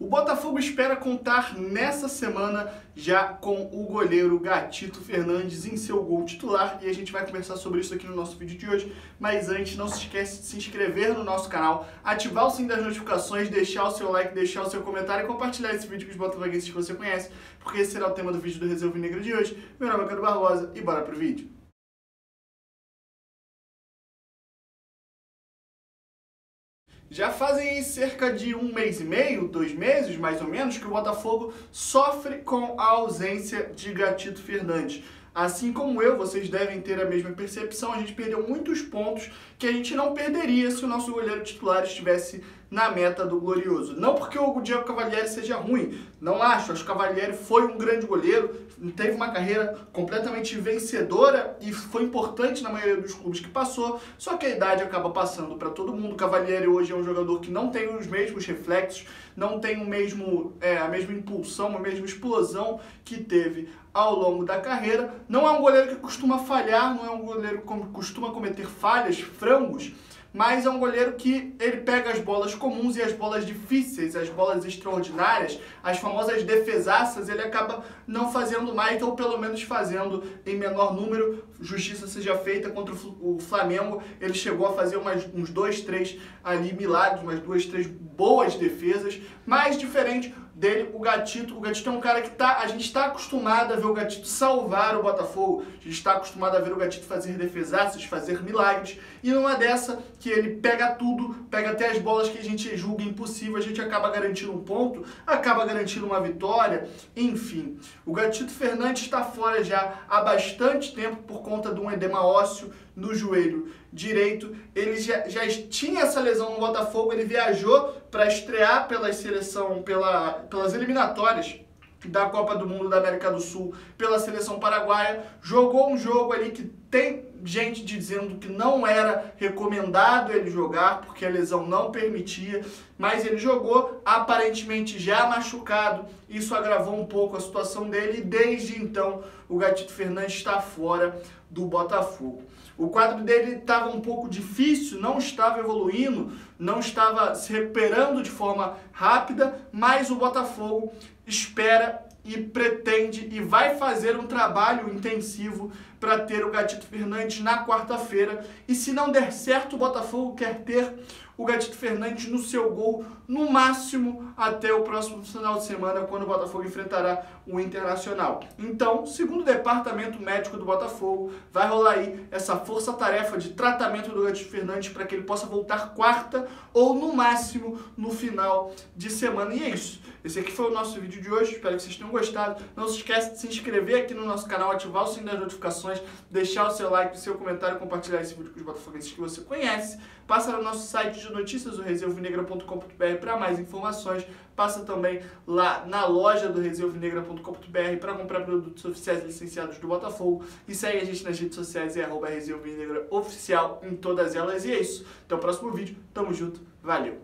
O Botafogo espera contar nessa semana já com o goleiro Gatito Fernandes em seu gol titular e a gente vai conversar sobre isso aqui no nosso vídeo de hoje. Mas antes, não se esqueça de se inscrever no nosso canal, ativar o sininho das notificações, deixar o seu like, deixar o seu comentário e compartilhar esse vídeo com os botafoguenses que você conhece, porque esse será o tema do vídeo do Reserva Negra de hoje. Meu nome é Cadu Barbosa e bora pro vídeo. Já fazem cerca de um mês e meio, dois meses mais ou menos, que o Botafogo sofre com a ausência de Gatito Fernandes. Assim como eu, vocês devem ter a mesma percepção, a gente perdeu muitos pontos que a gente não perderia se o nosso goleiro titular estivesse na meta do Glorioso. Não porque o Diego Cavalieri seja ruim, não acho. Acho que o Cavalieri foi um grande goleiro, teve uma carreira completamente vencedora e foi importante na maioria dos clubes que passou, só que a idade acaba passando para todo mundo. O Cavalieri hoje é um jogador que não tem os mesmos reflexos, não tem o mesmo, é, a mesma impulsão, a mesma explosão que teve ao longo da carreira. Não é um goleiro que costuma falhar, não é um goleiro que costuma cometer falhas, frangos, mas é um goleiro que ele pega as bolas comuns e as bolas difíceis, as bolas extraordinárias, as famosas defesaças, ele acaba não fazendo mais, ou pelo menos fazendo em menor número. Justiça seja feita contra o Flamengo, ele chegou a fazer umas, uns dois, três ali milagres, umas duas, três boas defesas, mas diferente dele, o Gatito. O Gatito é um cara que tá, a gente está acostumado a ver o Gatito salvar o Botafogo, a gente está acostumado a ver o Gatito fazer defesaças, fazer milagres, e numa dessa que ele pega tudo, pega até as bolas que a gente julga impossível, a gente acaba garantindo um ponto, acaba garantindo uma vitória, enfim. O Gatito Fernandes está fora já há bastante tempo por conta de um edema ósseo no joelho direito. Ele já, já tinha essa lesão no Botafogo, ele viajou para estrear pela seleção, pela, pelas eliminatórias da Copa do Mundo da América do Sul pela seleção paraguaia, jogou um jogo ali que tem gente dizendo que não era recomendado ele jogar porque a lesão não permitia, mas ele jogou aparentemente já machucado. Isso agravou um pouco a situação dele e desde então o Gatito Fernandes está fora do Botafogo. O quadro dele estava um pouco difícil, não estava evoluindo, não estava se recuperando de forma rápida, mas o Botafogo espera e pretende e vai fazer um trabalho intensivo para ter o Gatito Fernandes na quarta-feira. E se não der certo, o Botafogo quer ter o Gatito Fernandes no seu gol, no máximo até o próximo final de semana, quando o Botafogo enfrentará o Internacional. Então, segundo o departamento médico do Botafogo, vai rolar aí essa força-tarefa de tratamento do Gatito Fernandes para que ele possa voltar quarta ou no máximo no final de semana. E é isso. Esse aqui foi o nosso vídeo de hoje. Espero que vocês tenham gostado. Não se esqueça de se inscrever aqui no nosso canal, ativar o sininho das notificações, deixar o seu like, o seu comentário, compartilhar esse vídeo com os botafoguenses que você conhece. Passa no nosso site de notícias, o reservinegra.com.br para mais informações. Passa também lá na loja do reservinegra.com.br para comprar produtos oficiais licenciados do Botafogo. E segue a gente nas redes sociais, é arroba Oficial em todas elas. E é isso. Até o próximo vídeo. Tamo junto. Valeu!